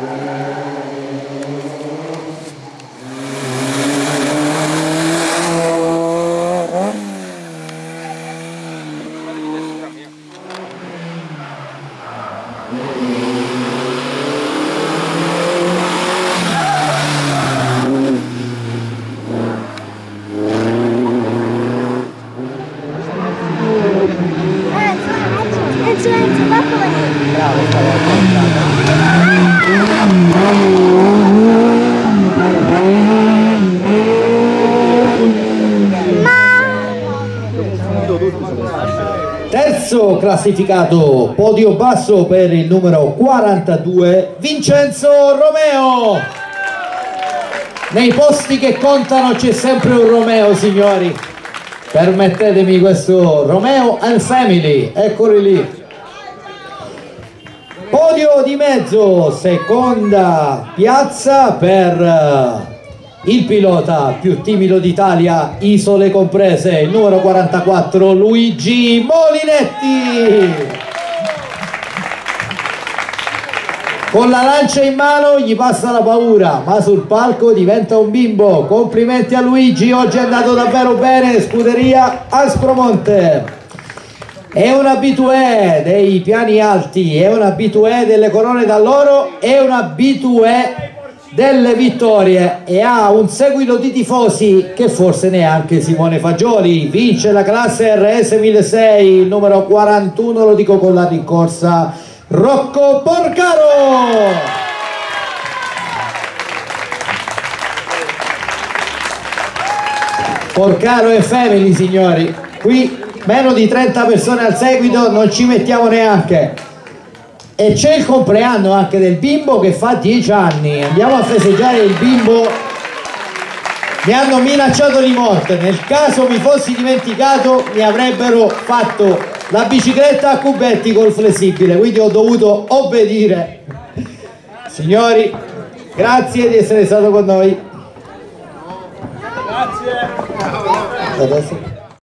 Amen. Terzo classificato, podio basso per il numero 42, Vincenzo Romeo. Nei posti che contano c'è sempre un Romeo, signori. Permettetemi questo Romeo and Family, eccoli lì. Podio di mezzo, seconda piazza per eh, il pilota più timido d'Italia, isole comprese, il numero 44 Luigi Molinetti. Con la lancia in mano gli passa la paura, ma sul palco diventa un bimbo. Complimenti a Luigi, oggi è andato davvero bene, scuderia Aspromonte. È un abitué dei piani alti, è un abitué delle corone d'alloro, è un abitué delle vittorie e ha un seguito di tifosi che forse neanche Simone Fagioli. Vince la classe RS 1006 il numero 41 lo dico con la rincorsa. Rocco Porcaro! Porcaro e Family signori. Qui meno di 30 persone al seguito non ci mettiamo neanche e c'è il compleanno anche del bimbo che fa 10 anni. Andiamo a festeggiare il bimbo. Mi hanno minacciato di morte. Nel caso mi fossi dimenticato mi avrebbero fatto la bicicletta a cubetti col flessibile. Quindi ho dovuto obbedire. Signori grazie di essere stato con noi. Grazie.